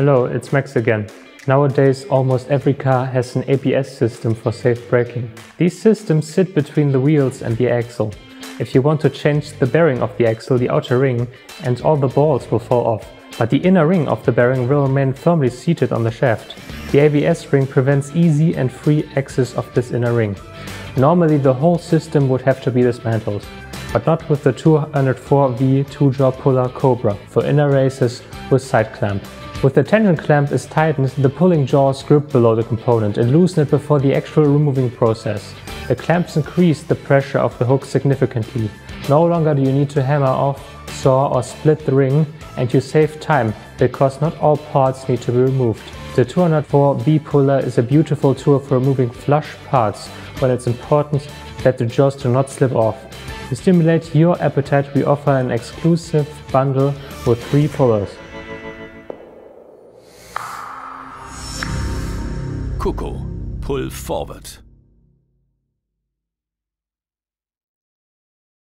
Hello, it's Max again. Nowadays, almost every car has an ABS system for safe braking. These systems sit between the wheels and the axle. If you want to change the bearing of the axle, the outer ring and all the balls will fall off, but the inner ring of the bearing will remain firmly seated on the shaft. The ABS ring prevents easy and free access of this inner ring. Normally the whole system would have to be dismantled, but not with the 204V 2-jaw puller Cobra for inner races with slide clamp. With the tension clamp is tightened, the pulling jaws grip below the component and loosen it before the actual removing process. The clamps increase the pressure of the hook significantly. No longer do you need to hammer off, saw or split the ring and you save time because not all parts need to be removed. The 204V puller is a beautiful tool for removing flush parts when it's important that the jaws do not slip off. To stimulate your appetite, we offer an exclusive bundle with three pullers. Coco, pull forward.